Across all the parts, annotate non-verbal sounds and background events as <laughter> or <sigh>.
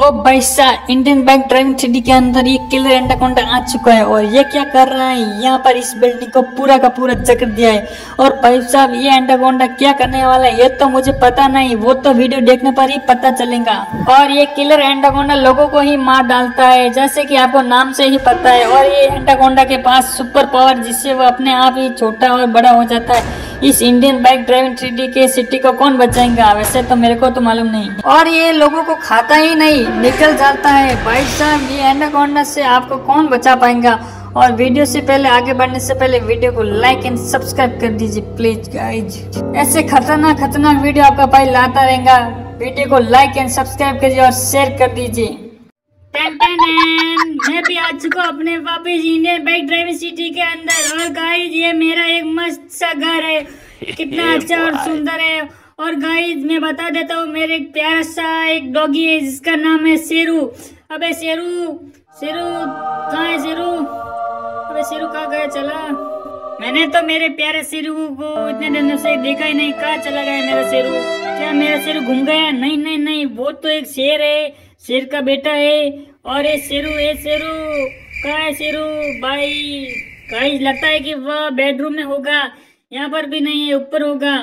ओ भाई साहब Indian bank driving city के अंदर ये किलर एंडाकोंडा आ चुका है और ये क्या कर रहा है? यहाँ पर इस बिल्डिंग को पूरा का पूरा चक्र दिया है। और भाई साहब, ये एंडाकोंडा क्या करने वाला है? ये तो मुझे पता नहीं, वो तो वीडियो देखने पर ही पता चलेगा। और ये किलर एंडाकोंडा लोगों को ही मार डालता है, जैसे की आपको नाम से ही पता है। और ये एंडाकोंडा के पास सुपर पावर जिससे वो अपने आप ही छोटा और बड़ा हो जाता है। इस इंडियन बाइक ड्राइविंग थ्री के सिटी को कौन बचाएगा? वैसे तो मेरे को तो मालूम नहीं। और ये लोगों को खाता ही नहीं, निकल जाता है। भाई साहब, ये एनाकोंडा से आपको कौन बचा पाएगा? और वीडियो से पहले, आगे बढ़ने से पहले वीडियो को लाइक एंड सब्सक्राइब कर दीजिए प्लीज़ गाइज़ ऐसे खतरनाक खतरनाक वीडियो आपका भाई लाता रहेगा। वीडियो को लाइक एंड सब्सक्राइब करिए और शेयर कर दीजिए। मैं भी आ चुका हूँ अपने वापस इंडियन बाइक ड्राइविंग सिटी के अंदर। और गाइस ये मेरा एक मस्त सा घर है। कितना अच्छा और <laughs> सुंदर है। और गाइस मैं बता देता हूँ मेरे एक प्यारा सा एक डॉगी है जिसका नाम है शेरू। अबे शेरू शेरू कहाँ है शेरू? अबे शेरू कहाँ गया? चला। मैंने तो मेरे प्यारे शेरू को इतने दिनों से देखा ही नहीं कहाँ चला गया मेरा शेरू? क्या मेरा शेरू घूम गया? नहीं नहीं नहीं वो तो एक शेर है शेर का बेटा है। और ये शेरू ये शेरू कहाँ है शेरू? भाई कहीं लगता है कि वह बेडरूम में होगा। यहाँ पर भी नहीं है ऊपर होगा।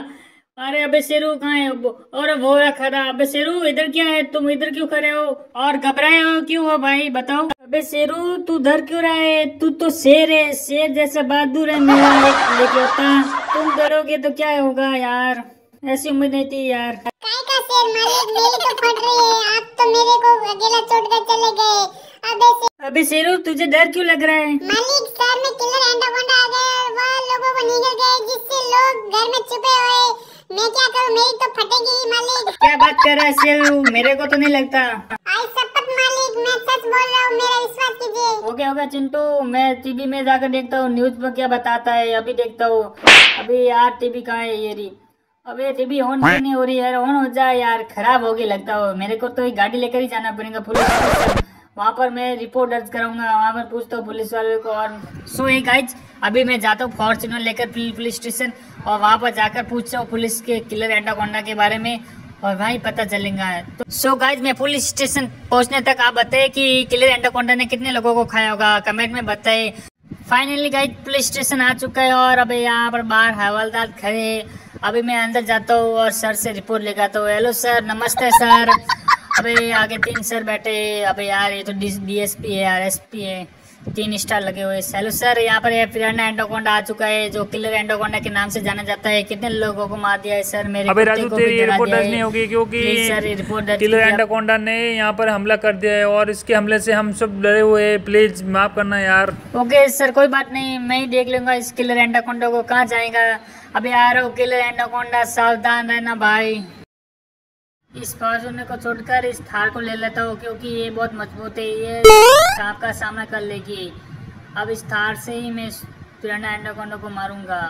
अरे अबे शेरू कहाँ है? और वो खड़ा। अबे शेरू इधर क्या है? तुम इधर क्यों खड़े हो? और घबराए हो क्यों हो भाई? बताओ। अबे शेरू तू डर क्यों रहा है? तू तो शेर है। शेर जैसा बहादुर है मेरा एक लेके होता। तुम डरोगे तो क्या होगा यार? ऐसी उम्मीद नहीं थी यार। काय का शेर मालिक मेरी तो फट रही है। आप तो मेरे को अकेला छोड़ चले गए। अबे शेरू तुझे डर क्यों लग रहा है? मालिक शहर में किलर एंडाकोंडा आ और घर में छुपे हुए। मैं क्या करूँ? मेरी तो फटेगी ही मालिक। क्या बात कर रहा है शेरू मेरे को तो नहीं लगता। आई शपथ मालिक मैं सच बोल रहा हूँ मेरा विश्वास कीजिए। Okay okay Chintu. मैं टीवी में जाकर देखता हूँ न्यूज़ पर क्या बताता है अभी देखता हूँ। अभी यार टीवी कहाँ है ये रही अबे टीवी ऑन क्यों नहीं हो रही यार ऑन हो जाए यार खराब हो गई लगता हो। मेरे को तो गाड़ी लेकर ही जाना पड़ेगा पुलिस वहाँ पर मैं रिपोर्ट दर्ज कराऊँगा, वहाँ पर पूछता हूँ पुलिस वाले को और सो एक गाइज़ अभी मैं जाता हूँ फॉर्चुनर लेकर पुलिस स्टेशन और वहाँ पर जाकर पूछता हूँ पुलिस के किलर एंडाकोंडा के बारे में और वहीं पता चलेगा। तो सो गाइज़ मैं पुलिस स्टेशन पहुँचने तक आप बताए कि किलर एंडाकोंडा ने कितने लोगों को खाया होगा? कमेंट में बताए फाइनली गाइज़ पुलिस स्टेशन आ चुका है और अभी यहाँ पर बाहर हवालदार खड़े हैं। अभी मैं अंदर जाता हूँ और सर से रिपोर्ट लेकर आता हूँ। हेलो सर नमस्ते सर अबे आगे तीन सर बैठे। अबे यार ये तो डी एस पी है यार एस पी है तीन स्टार लगे हुए। हेलो सर यहाँ पर ये पिराना एंडोकोंडा आ चुका है जो किलर एंडोकोंडा के नाम से जाना जाता है। कितने लोगों को मार दिया है सर मेरे अबे राजू तेरी रिपोर्ट दर्ज नहीं होगी क्योंकि सर रिपोर्ट दर्ज किलर। एंडाकोंडा ने यहाँ पर हमला कर दिया है और इसके हमले से हम सब डरे हुए हैं। प्लीज़ माफ़ करना यार। ओके सर कोई बात नहीं मैं ही देख लूँगा इस किलर एंडाकोंडा को। कहाँ जाएगा? अभी यार किलर एंडाकोंडा सावधान रहना भाई। इस फॉर्चूनर को छोड़कर इस थार को ले लेता हूँ, क्योंकि ये बहुत मज़बूत है, ये सांप का सामना कर लेगी। अब इस थार से ही मैं पुराना एंडाकोंडा को मारूँगा।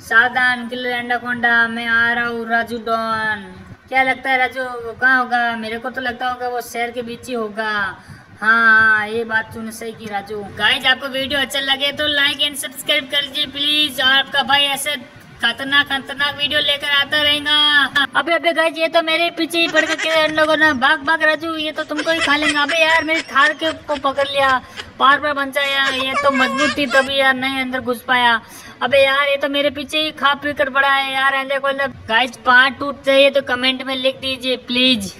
सावधान, किलर एंडाकोंडा, मैं आ रहा हूँ, राजू डॉन। क्या लगता है राजू, वो कहाँ होगा? मेरे को तो लगता होगा वो शहर के बीच ही होगा। हाँ ये बात तूने सही की राजू। गाइज़ आपको वीडियो अच्छा लगे तो लाइक एंड सब्सक्राइब कर दीजिए प्लीज़ और आपका भाई ऐसे खतरनाक खतरनाक वीडियो लेकर आता रहेगा। अबे अबे गाइस ये तो मेरे पीछे ही पड़ के इन लोगों ने, भाग भाग, राजू, ये तो तुमको ही खा लेंगे। अबे, यार, मेरी थार के को पकड़ लिया पार पर बचाया ये तो मज़बूत थी तभी यार नहीं अंदर घुस पाया। अबे, यार, ये तो मेरे पीछे ही खा पी कर पड़ा है यार अंदर को गाइस पार्ट टूट चाहिए तो कमेंट में लिख दीजिए प्लीज़